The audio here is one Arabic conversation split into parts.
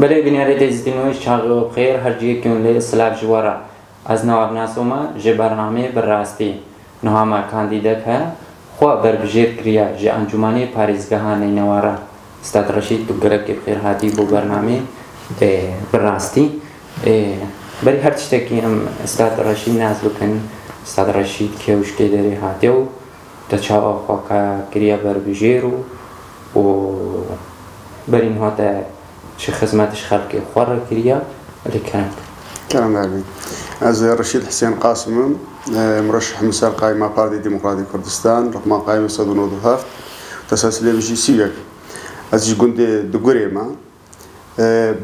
بەلێ بینارێتی زیدنەوەی چاغەوە بخێر هەرگیەکیون لێ سلااب ژوەرە ئەس ناوابناسۆمە ژێ بەرنامەیە بەڕاستی. نەهاما کاندیدەک هەیە خوا بەربژێر کریە ژێ ئەنجومانی پارێزگەهانەی نەوارە. ستاتڕەشید دوگەرەکی بخێر هاتی بۆ بەرنامەی بڕاستی. بەری هەر شتێکی ئەم ستاتڕەشی ناز بکەن ستاتڕەشید کێوشکی دەری هاتێ و دەچاوە خواکە کریە بەربژێر و بۆ بەرین هاتە چه خزمەتش خەڵکی خۆڕە کریا لەکەن كلام غالي از رشيد حسين قاسم مرشح مثال قائمة بارتي ديمقراطي كردستان رقم قائمة صدون وضحف تساس لي بجي از جي دقوري ما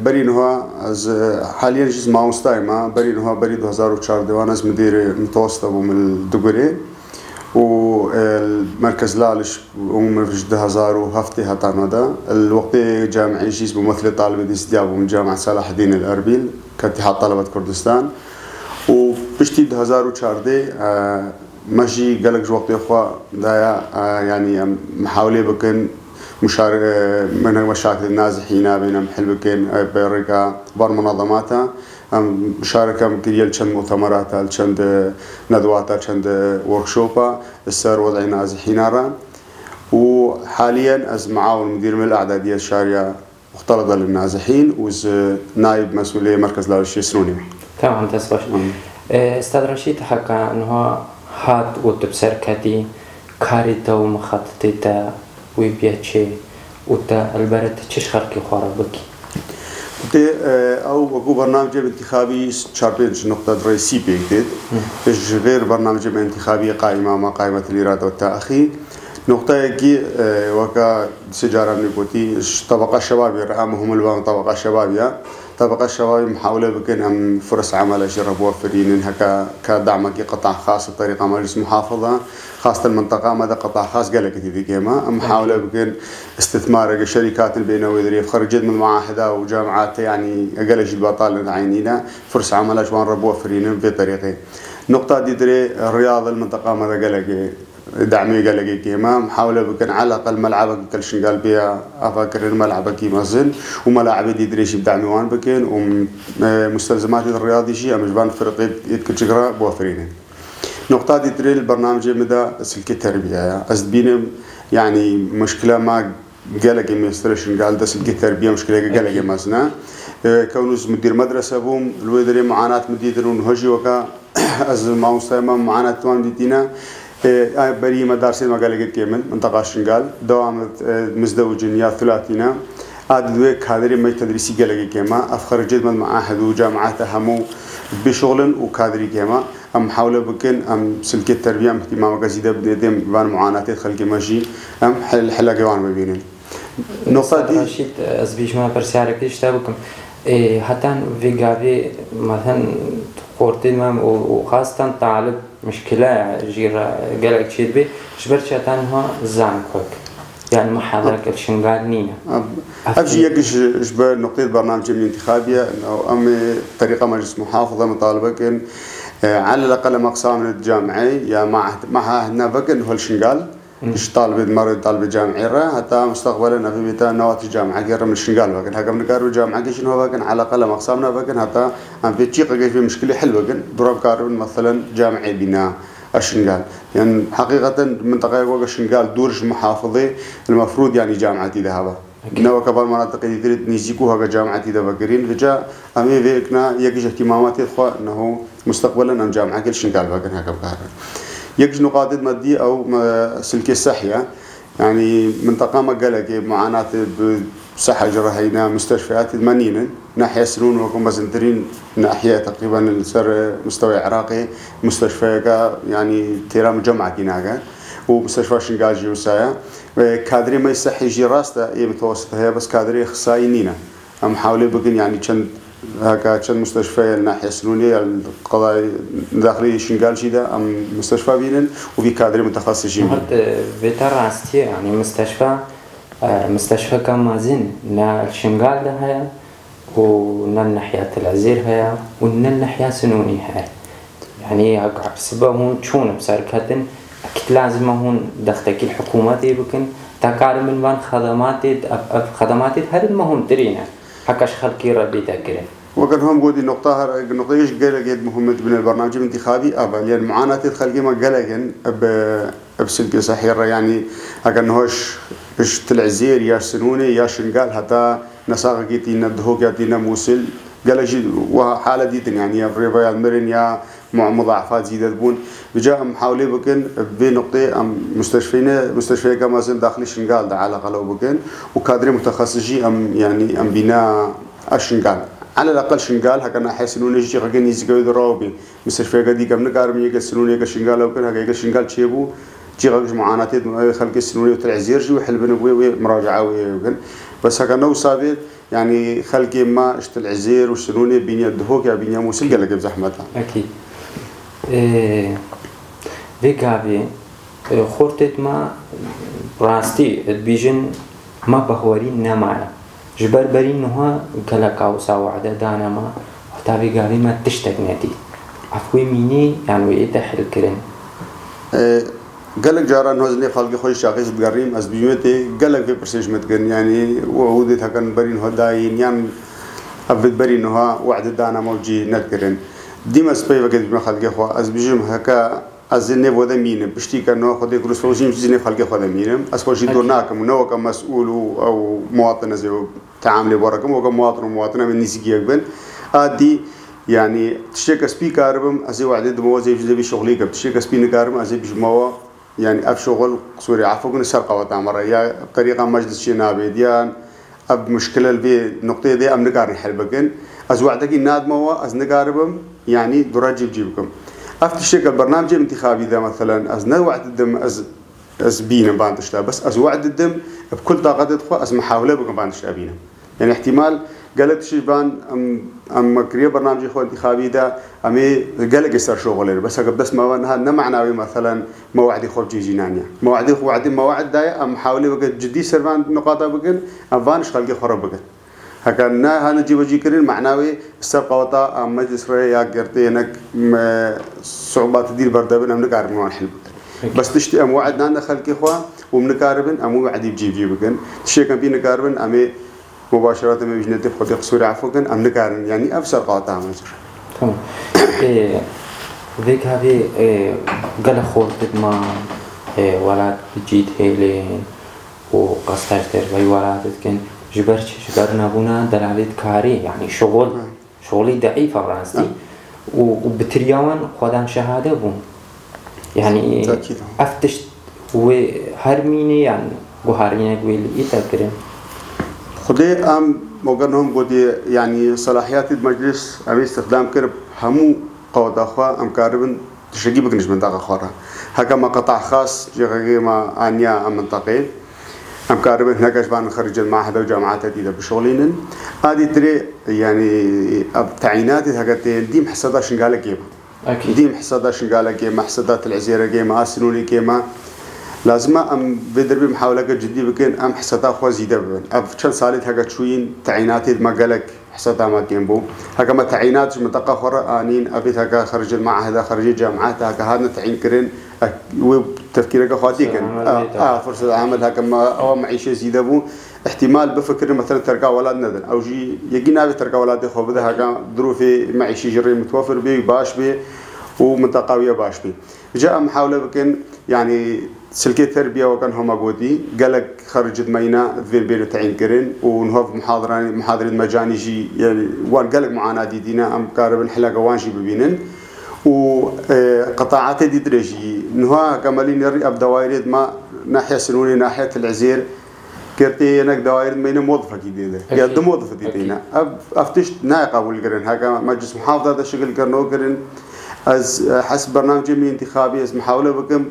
برين هو از حاليا جز ماوستاي ما برين هو بري 2014 وأنا از مدير متوسطة من الدقوري والمركز لالش عموما في 2007 هتا نودا الوقت جامعي جيز بمثل طالب ديستياب من جامعة صلاح الدين الأربيل كاتحاد طلبة كردستان. وبشتي 2014 ماشي قالك وقت اخوا دايا يعني محاولة بكن مشار من مشاكل النازحين بين محل بكن برقا بار منظماتها مشاركة مكرية چند مؤتمرات چند ندوات چند وركشوبا السر وضع نازحين را. وحاليا از معاون مدير من الأعدادية الشارية مختلطة للنازحين وز نائب مسؤولية مركز لالشي السنوني تمام تسبش أستاذ رشيد حكى انه هات وتبسر كاتي كاريتا ومخططيتا ويبياتشي وتا البرت تشش خلقي خورا بكي أو وكو برنامج انتخابي شاربينج نقطة رئيسية بيكتد بيش غير برنامج انتخابي قائمة ما قائمة الإرادة والتأخير نقطة يجي وكا سجارة نقطي طبقة شبابية رأمهم البام طبقة شبابية طبقة الشباب محاولة بكن هم فرص عمل هكا كدعم قطاع خاص بطريقة مجلس محافظة خاصة المنطقة ماذا قطاع خاص قال لك في كيما محاولة بكن استثمار شركات البينوية ذريف خرجت من معاهدة وجامعات يعني أقل جد بطال عينينا فرص عمل أجوان ربوا فرين بطريقة نقطة دي دري الرياض المنطقة ماذا قال لك؟ دعمي قال لك كيما محاولة بكن على الأقل ملعبك كل شن قال بيها أفكر الملعب كيما زين وملاعب دي دريش بدعمي وان بكن ومستلزمات الرياضي شيء أمجبان فرقي يتكل شجرة بوفرين نقطة دي دري البرنامج مدى سلك التربية أزدبين يعني مشكلة ما قالك مسترشن قال ده سلك التربية مشكلة قالك مازنا كونوز مدير مدرسة بوم. الويدري معاناة مدير هجي وكا. از المعوستة معاناة توان ديتينا بري مدارس مقالة كامل منطقة شنغال دوام مزدوج يا ثلاثينا عدد دوي كادري ما تدريسي قالة كما أفخر جد من معاهد وجامعات همو بشغل وكادري كما أم حاولة بكن أم سلك التربية اهتمام قزيدة بديم بان معاناة خلق ماشي أم حل حلا جوان مبينين نقطة دي رشيد أزبيش ما برسيارك ليش تابكم حتى في مثلا قورتين ما وخاصة طالب مشكلة جيرة قالك شيء بي جبرت شاتان هو زانكوك يعني محاضرة الشنغال نينا أبجي يكش جبر نقطة برنامج الانتخابية أو أم طريقة مجلس محافظة مطالبة كن على الأقل مقسام الجامعي يا مع مع هنا فكن هو الشنغال مش طالب مريض طالب جامعي را حتى مستقبلا في بيتا نواتي جامعة غير من الشنغال وكن هكذا نكارو جامعة كيش هو وكن على الأقل مقسامنا وكن حتى عم في تشيق في مشكلة حلوة وكن ضرب كارو مثلا جامعي بناء الشنغال يعني حقيقة منطقة وقت الشنغال دورش محافظة المفروض يعني جامعتي ذهبها نو كبار مناطق يدري نيجيكو هذا جامعتي ذا بكرين فجاء أمي فيكنا يجي اهتمامات إخوة إنه مستقبلا أن جامعة كل شنغال وكن هكذا يجي نقاط مادية أو سلك الصحية يعني منطقة ما قالك معاناة بصحة جرهينا مستشفيات منينة ناحية سنون وكم بزنترين ناحية تقريبا السر مستوى عراقي مستشفى يعني تيرا مجمعة كناقة ومستشفى شنغاجي وسايا. كادري ما يصحي يجي راسته هي متوسطة هي بس كادري اخصائي نينا. هم حاولوا بقين يعني كان هكا كان مستشفى الناحية السنونية القضاء الداخلية شنغال شيدا أم مستشفى بينن وفي كادر متخصصين هاد فيتراستي يعني مستشفى مستشفى كمازين نا الشنغال ده هيا ونا الناحية العزير هيا ونا الناحية سنوني هيا. يعني هكا بسبب هون شون بسركتن أكيد لازم هون دختك الحكومة بكن تكار من بان خدمات خدمات هر ما هون ترينا حكاش خلقي ربي تاكره وكان هم قودي نقطة هر نقطة إيش قال جد مهمة من البرنامج الانتخابي أبا لأن معاناة الخلقي ما قال أب بسلك صحيح يعني أكن هوش إيش تلعزير يا سنوني يا شنقال حتى نساق جيتينا دهوك ياتينا موصل قال وحالة دي يعني يا فريبا يا المرن يا مضاعفات زيادة بون بجاء محاولة بكن بنقطة أم مستشفينا مستشفى كما زين داخل شنقال ده على قلو بكن وكادر متخصصي أم يعني أم بناء الشنقال على الأقل شنقال هكذا حسنون يجي غني يزقوا دراوبي مستشفى قدي كم نقارب يجي سنون يجي شنقال أو كن هكذا شنقال شيبو جي غش معاناة خلق السنوني وتلعزير جو حل بنبوي مراجعة وكن بس هكذا نو صابر يعني خلق ما اشتل عزير وسنوني بيني الدهوك يا بيني موسل قال لك بزحمتها. أكيد. وێگاابێ خۆرتێت ما ڕاستی بیژن ما بەهۆری نەمانە ji ber berî niha geleka wisa wede danema heta vê gavê me tiştek netî ev wê mînê yan wê ête hilkirin قالك جاران هوزني خلقي خوش شاقيس بقريم از بيوتي قالك في برسيج متقن يعني وعودي تكن برين هداين يان أبد برين هها وعد دانا موجي نتقرن ديما سبي وقت بما دیمەس پێی وەگەن بمە خەلگەخوا ئەس بژم هەکە ئەزن نێ بۆ دەمینم پشتی کە نەوە خودی کوستۆژیم زیینێ خەلگە خۆ دەمینم ئەس خۆشی دۆ ناکەم نەوەکە مەسئول و ئەو مواتە نەزێ و تعاملی بۆڕەکەم وەکە مواتن و مواتنە من نزیگیەک بن. ئادی یعنی تشتێکە سپی کاربم ئەزی وعدێ دمەوە زێ دەبی شغلی کە تشتێکە سپی نکارم ئەزی بژمەوە يعني أب شغل سوري عفوا سرقة قوات مرة يا طريقة مجلس شي نابيديان أب مشكلة بي نقطة دي أم نقارن حل بكن أز وعدك نادموا أز نقاربم يعني دراجي بجيبكم افتشك البرنامج الانتخابي ذا مثلا از نوعد الدم از از بينا باندشتا بس از وعد الدم بكل طاقة تدخل از محاولة بكم باندشتا بينا يعني احتمال قالت شيبان ام ام كريه برنامج خو انتخابي دا امي قال قصر شغل بس بس ما هذا معناوي مثلا موعد خو جي جينانيا موعد خو وعد موعد دا ام محاولة بقى جدي سرفان نقاط بقى ام فانش خلقي خرب بقى هكذا هنا جيب جيكرين معناوي السبقة وطا مجلس رأي قرتي هناك صعوبات تدير بردابن أم نقارب نوع الحلب بس تشتي أم وعدنا ندخل كإخوة ومنقاربن أم وعد يجي في بكن. تشي كان بين نقاربن أمي مباشرة ما ندخل خدي قصوري عفوكن أم نقارن يعني أفسر قاطع مجر تمام. ذيك هذه قال خورت ما ولاد جيت هيلين وقصتر وي ولاد كن جبر جبر نبونا دلالة كاري يعني شغل. شغلي ضعيف فرنسي وبتريان خدان شهادة بون يعني افتش وهرميني يعني وهارينا قويل يتكرم خدي ام موقنهم قدي يعني صلاحيات المجلس أبي استخدام كرب همو قوة أخوة أم كاربن تشجيب بكنش منطقة أخرى هكا ما قطع خاص جغي ما أنيا أم منطقين ام كاربن هناك بان خرج المعهد وجامعات جديدة بشغلين هذه تري يعني تعيينات هكا ديم حصدا شنقالة كيما أكيد ديم حصدا شنقالة كيما حصدات العزيرة كيما اسنوني كيما لازم ام بدربي محاولة جدي بكن ام حصدا خو زيادة بن اب كان سالت هكا شوين تعيينات ما ما كيمبو هكا ما تعيينات منطقة خرا انين ابيت هكا خرج المعهد خرج الجامعات هكا هذا تعيين كرين وتفكيرك خواتي كان. آه, آه فرصة عمل هكا ما أو معيشة زيادة بو. احتمال بفكر مثلا تركا ولاد ندن. أو جي يجينا بتركا ولاد خو بده هكا ظروفي معيشة جري متوفر بي باش بي ومنطقة باش بي. جاء محاولة بكن يعني سلكي تربية وكان هما قودي. قالك خرجت مينا ذين بينو تعين كرين. ونهوف محاضرة محاضرة مجاني جي يعني وان قالك معانا دي دينا أم كارب الحلاقة وانجي ببينن. وقطاعات دي درجي. نها كمالين يري أب دوائر ما ناحية سنوني ناحية العزير. كرتي هناك دوائر ما ينم موظفة جديدة يا دم موظفة جديدة أب أفتش ناقة والقرن هكا مجلس محافظة هذا شغل كرنو قرن. أز حسب برنامج من انتخابي أز محاولة بكم.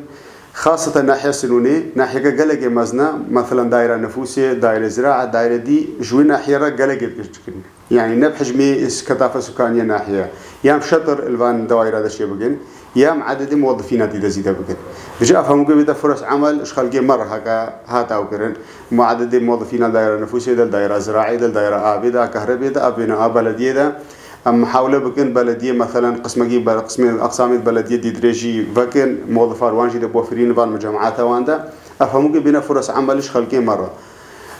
خاصة ناحية سنوني ناحية قلقة مزنا مثلا دائرة نفوسية دائرة زراعة دائرة دي جوي ناحية بكشكل يعني نب حجمي كثافة سكانية ناحية. يام شطر الفان دوائر هذا الشيء بقين يام عدد موظفين هذه تزيد بقين بجاء فهم بدا فرص عمل إيش خلقي مرة هكا هات أو كرن مع عدد موظفين دائرة نفوسية دائرة زراعية دائرة آبدة كهربية أبنا بلدية أم محاولة بكن بلدية مثلا قسم جيب قسم أقسام البلدية دي دريجي فكن موظف وانجي دبوفرين فان مجمعات واندا. أفهموا بينا فرص عمل إيش خلقي مرة.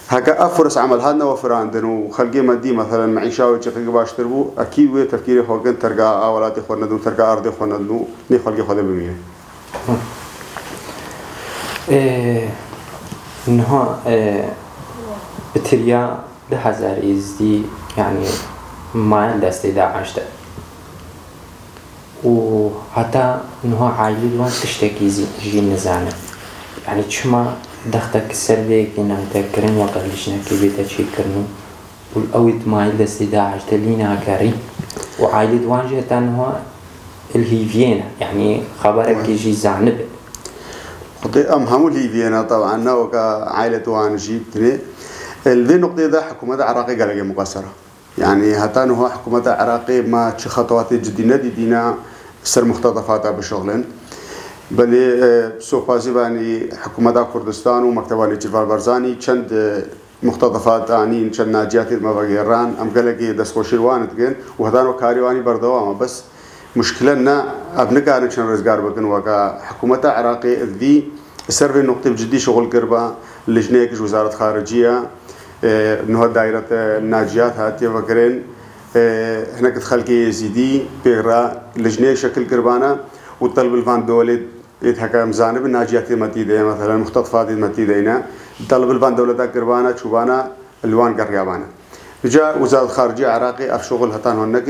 هكا أفرس عمل هذا وفراندن وخلقي مادي مثلا معيشة وجقي باش تربو أكيد وي تفكيري خوكن ترجع أولادي خونا دو ترجع أرضي خونا دو ني خلقي خدا بمية. إيه إنها إيه بتريا ده هزار إزدي يعني ما دستي داعش ده وحتى إنها عائلة دوان تشتكي زي نزانه. يعني چما دەختە سەرێکی ناتەکردن وەقە لیشنەکە بێتە چیکردن و ئەویت مای دەستی داعشتە لی ناکاری. و عیلی دوانژێتانەوە الهیڤێنە یعنی خەبارێکیژی زانب خطي أم همو ليبيانا طبعا نوكا عائلة وان جيبتني الذي نقطة ده حكومة عراقي قال مقصرة. يعني هتان هو حكومة عراقي ما تش خطوات جديدة دينا سر مختطفاتها بشغلن بەێ سۆپازیبانی حکوومەدا کوردستان و مەکتتەبانی جیڤال بەرزانی چەند مختەدەفاتانین چەند ناجیاتی مەڤگەێڕان ئەم گەلێکی دەستخۆشیوانت گەن و هەدان و کاریوانی بەردەوامە بەس مشکلە نا ئەب نکارن چەند ڕێزگار بکن وەکە حکوومەتە عراقی دی سەروێ نقطه جدی شغل کربە لژنەیەکیش وزارت خارجیە نهۆ دایرەت ناجیات هاتیە بەگرێن هەنەکت خەلکی زیدی پێرا لژنەیە شکل کردبانە وطلب الفان دولة يتحكى مزانب الناجيات المتيدة مثلا مختطفات المتيدة طلب البان دولة قربانا شوبانا الوان قريابانا جاء وزارة الخارجية عراقي أف شغل هتان هون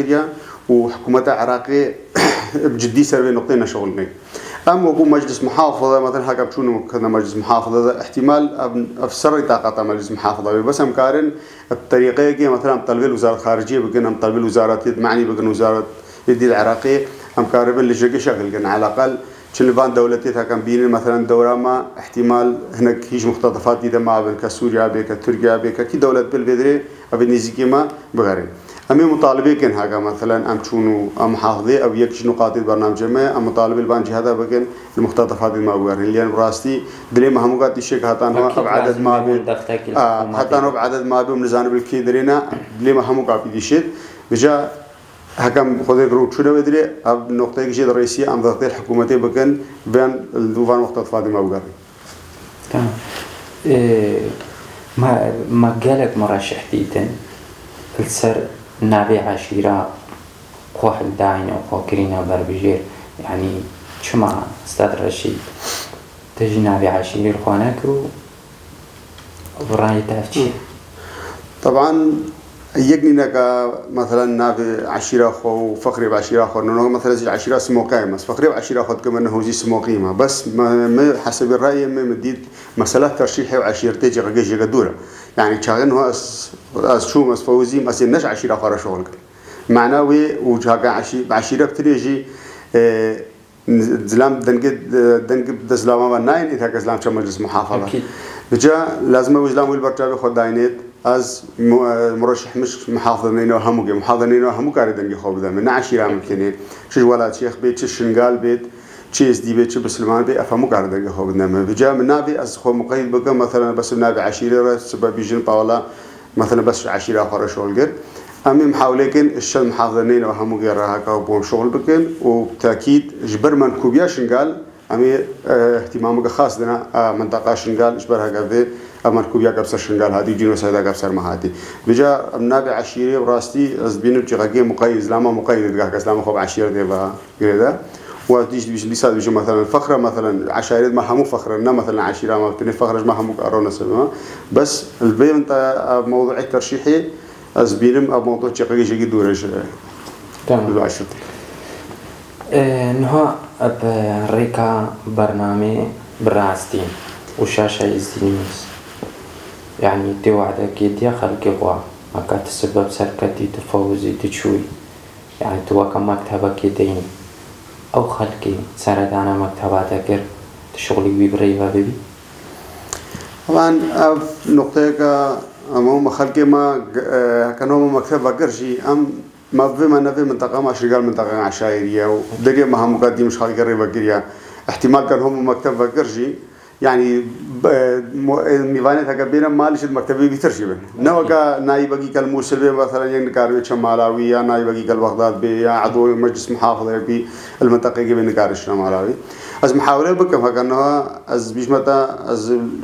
وحكومة عراقي بجدي سربي نقطين شغلنا أم وقو مجلس محافظة مثلا هكا بشون كنا مجلس محافظة احتمال أفسر طاقة مجلس محافظة. بس هم كارن الطريقة مثلا طلب وزارة الخارجية بقنا طلب الوزارة معني بقنا وزارة الدين العراقي هم كاربن لجيك شغل على الأقل شلفان دولتي كان بين مثلا دورة ما احتمال هناك هيج مختطفات إذا ما بين كسوريا بك تركيا بك كي دولة بالبدري أبي نزيكي ما بغيرين أمي مطالبة كان هذا مثلا أم شونو أم حافظة أو يكش نقاط البرنامج ما أم مطالبة البانج هذا بكن المختطفات ما بغيرين لأن براستي دلي ما هم قاعد الشيء هاتان هو بعدد ما آه هاتان هو بعدد ما بين نزان بالكيدرينا دلي ما هم قاعد يشيد بجا هكم خذي جروب شو بدري أب نقطة كشيء الرئيسية أم ضغط الحكومة بكن بين الدوفان فاطمة وقاري تمام. إيه ما ما قالك مرشح تيتن السر نابي عشيرة خوح الداعين أو خوح كرينا بربجير يعني شما أستاذ رشيد تجي نابي عشيرة خوانك وراي تفتشي طبعا يجني نك مثلا نافي عشيرة خو فخري بعشيرة خو إنه مثلا زي عشيرة سموكاي بس فخري بعشيرة خو كمان إنه زي سموقيمة بس ما حسب الرأي ما مديد مسألة ترشيحي وعشيرتي جا جا دورة يعني شاغن هو أس أس شو مس فوزي مس نش عشيرة خو شغل معناوي وجاga عشي بعشيرة بتريجي زلام دنج دنج دزلام ما ناين إذا كزلام شو مجلس محافظة بجا لازم وزلام ويل خو داينت از مرشح مش محافظ نينو همو محافظ نينو همو كاري دنجي خوب دم نعشي رام كني شو ولا شيخ بيت شو شنقال بيت چیز دی بيت شو بسلمان بي افهمو كار دنجي خوب دم بجا من نابي از خو مقيد بقى مثلا بس نابي عشيرة سبب بيجن باولا مثلا بس عشيرة اخر شغل قد امي محاولة كن الشل محافظ نينو همو جي راها كاو شغل بكن وبتاكيد جبر من كوبيا شنقال امي اهتمامك خاص دنا منطقة شنقال جبرها قبل أمر كوبيا قبسر شنقال هادي جينو سيدا قبسر ما هادي بجا منابع عشيري براستي از بينو جيغاقي مقايد إسلاما مقايد دقاق إسلاما خوب عشيرة ديبا قريدا وديش بيش لسا بيجو مثلا فخرة مثلا عشائر ما همو فخرة نا مثلا عشيرة ما بتني فخرة ما همو أرونا سلمة بس البيم انت موضوع الترشيحي أز بينم أب موضوع جيغاقي جيغي دورش تمام. العشرة نها أب ريكا برنامج براستي وشاشة ازدي نيوز يعني دي وعدة كيديا خلقي غوا ما كانت السبب سركتي تفوزي تشوي. يعني توا كم مكتبة كيدين أو خلقي. سردانا مكتبات أكر تشغلي بيبري بابي طبعا نقطة أما خلقي ما كانوا مكتبة قرشي أم ما في ما نفي منطقة ما شغال منطقة عشائرية. ودري ما هم قديم مش خلقي قريبة قرية احتمال كان هم مكتبة قرشي يعني میوانێت هەکە بێنە مالیشت مەکتتەبی بیترشی بن نەوەکە نایبەگی کەل مووسل بێ مثلا یەک نکارێت چە مالاوی یا نایبەگی کەل وەغداد بێ یا عدۆی مەجلس محافظەکەی المنطقەیەکی بێ نکارش مالاوی. ئەس محاولێ بکەم هەکەنەوە ئەس بیژمەتە ئەس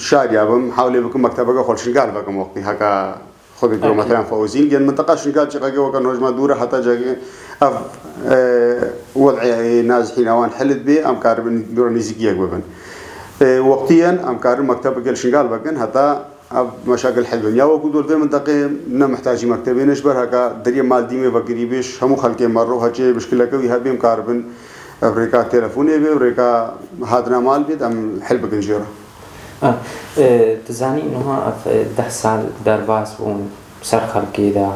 شاریا بم حاولێ بکەم مەکتتەبەکە خۆشنگال بکەم وەقتی هەکە خود مثلا فوزين جن منطقة شنقال شقاقة وكان نجمة دورة حتى جاك أف وضع نازحين أوان حلت بي أم كاربن دورة نزيكية ببن. وقتيا أم كار مكتب قال شنقال بكن حتى مشاكل حل يا وقود دول في منطقه نا محتاج مكتبين اشبر هكا دري مال ديمه بقريبش هم خلق مرو هجي مشكله كوي هبيم كاربن افريكا تلفوني بي افريكا هادنا مال بيت أم حل بكن جيرا. آه تزاني إنه ده سال درباس بون سر خلقي دا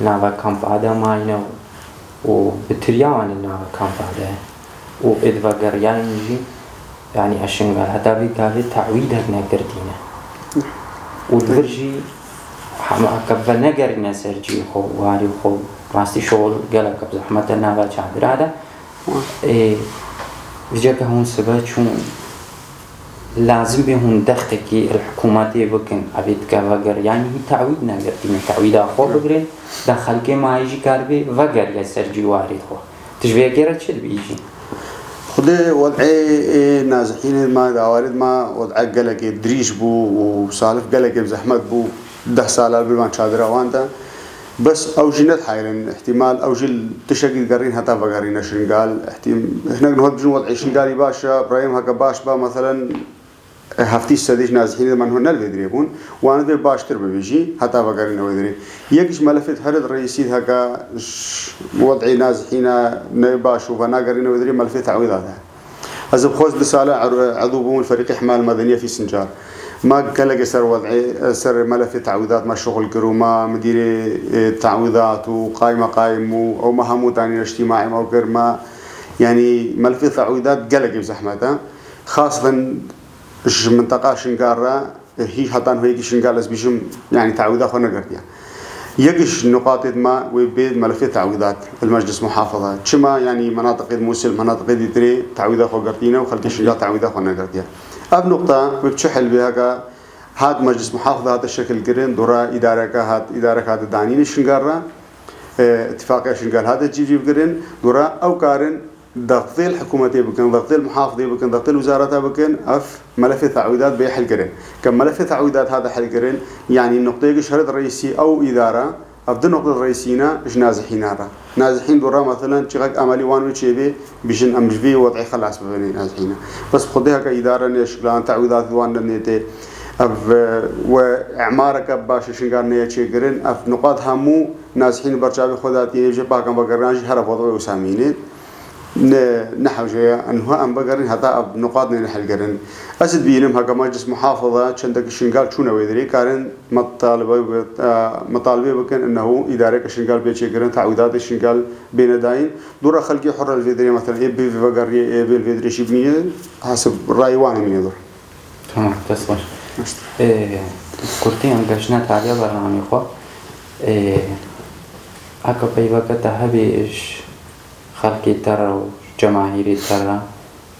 ناوا كامب هذا ماينه وبتريان الناوا كامب هذا وإذا قريان يجي يعني أشنغال هذا بي قال تعويد هنا قردينا والبرجي حما كفل نقر سرجي خو واري خو راستي شغل قال كب زحمة النابا شادر هذا إيه بجاك هون سبب شو لازم بهون دختكي الحكومات بكن أبيت كفجر يعني تعويد نقر دينا تعويد أخو بقرين دخل كي ما يجي كاربي فجر يا سرجي واري خو. تشبيه كيرا تشد بيجي؟ خدي وضعي نازحين ما داوارد ما وضع قلق دريش بو وسالف قلق بزحمت بو. ده سال بما شادر وانتا بس أو جنت حايلن احتمال أو جل تشكل قرين حتى بقارين شنقال احتمال هنا نهض بجن وضع شنقالي باشا. إبراهيم هكا باش با مثلا هفتی سدیش نازحین من هون نلویدری بون وانه به باشتر ببیجی حتی بقاری نویدری یکیش ملفت هرد رئیسی هکا وضع نازحین نباش و ناقری نویدری ملفت تعویضات از بخوز عضو بون الفريق حماية المدنية في سنجار. ما كلق سر وضعي سر ملف تعويضات ما شغل كرو ما مدير تعويضات وقائمة قائم أو مهمو تاني اجتماعي ما ما يعني ملف تعويضات قلق بزحمته خاصة منطقة شنقارة هي هو يجي شنقار لازم بيجم يعني تعويضات خلنا قرديا يجيش نقاط ما وبيد ملفية تعويضات المجلس محافظة شما يعني مناطق الموصل مناطق ديتري تعويضات خو قردينا وخلق شنقار تعويضات خلنا قرديا أب نقطة وبتشحل بها هاد مجلس محافظة هذا الشكل قرين دورا إدارة هاد إدارة هذا دانين شنقارة اتفاقية شنقار هذا تجيب قرين دورا أو كارن ضغط الحكومة بكن ضغط المحافظة بكن ضغط الوزارة بكن أف ملف تعويضات بيحل قرن كم ملف تعويضات هذا حل قرن يعني النقطة شهرت رئيسي أو إدارة أبدا النقطة الرئيسية إيش نازحين هذا؟ نازحين دورا مثلا شغل أمالي وان وشيبي بيشن أمجبي وضعي خلاص ببني نازحين بس خدها كإدارة نشغلان تعويضات وان نيتي. أف وإعمارك باش شنقار نية شيء قرن أف نقاط همو نازحين برشابي خداتي يجي باكم بقرناش هرب وضعي وساميني. نحو جاية أنه أم بقرن حتى نقاط نحل قرن. أسد بينم هكا مجلس محافظة شندك شنقال شو نويدري كارن مطالبة مطالبة بكن إنه إدارة شنقال بيتشي قرن. تعويضات شنقال بين داين. دورة خلقي حرة الفيدري مثلا إيه بي في بقري إيه بي الفيدري شي بنية حسب رأي وأنا من يدور تمام تسمع إيه كرتي أنقشنا عليها برنامج؟ خو إيه أكا بيبقى تهبي إيش خلقي ترى وجماهيري ترى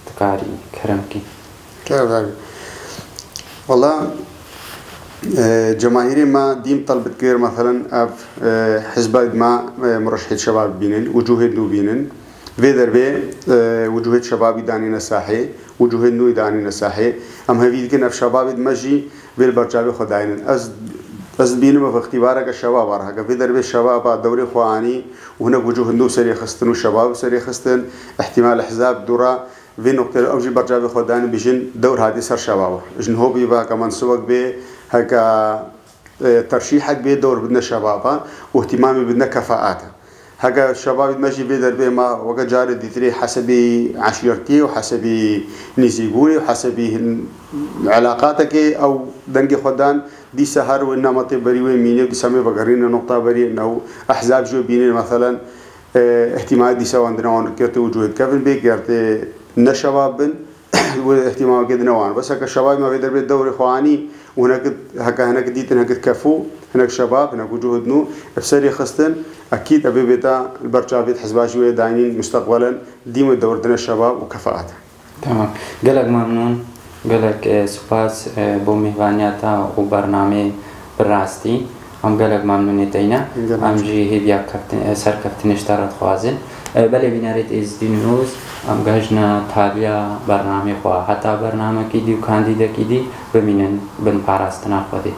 تكاري كرمكي كيف والله آه، جماهيري ما ديم طلبت كير مثلا اف آه، حزب ما آه، مرشحة شباب بينن وجوه نو بينن في دربي وجوه شباب داني نساحي وجوه نو داني نساحي ام هذي كن اف شباب مجي في البرجابي خداين از بس بينما في اختبارك الشباب راها في درب الشباب دوري خواني وهنا وجوه النو سري خستن وشباب سري خستن. احتمال حزاب دورا. في نقطة أوجي برجع خدان بيجن دور هذه سر شباب. جن هو بيبقى كمان سوق به هكا آه، ترشيحك به دور بدنا شبابا واهتمامي بدنا كفاءاته هكا الشباب ماشي بيدر به ما وقت جاري ديتري حسب عشيرتي وحسب نزيقوني وحسب علاقاتك أو دنجي خدان. دي سهر بري وين دي سامي بقرين نقطة بري إنه أحزاب جو بيني مثلا آه، اهتمام دي سوا عندنا وان كرت وجود كيفن بيك كرت نشباب واهتمام كده نوان. بس هكا الشباب ما بيدر بيت دوري خواني وهناك هكا هناك ديت هناك كفو هناك شباب هناك وجوه نو بسري خستن. أكيد أبي بيتا البرشافيت حزبها شوية داينين مستقبلا. ديما دور دنا الشباب وكفاءات. تمام. قالك ممنون. گەلک سوپاس بۆ میوانیاتە و بەرنامێ بڕاستی ئەم گەلک مامنونێتینە ئەمژی هێبیا سەرکەفتنیشتا ڕەتخوازن بەلێ بینارێت ئێزدی نووس ئەم گەژنە تابیا بەرنامێ خوا. هەتا بەرنامەکی دی و کاندیدەکی دی. ببینن بن پاراستنا خۆدی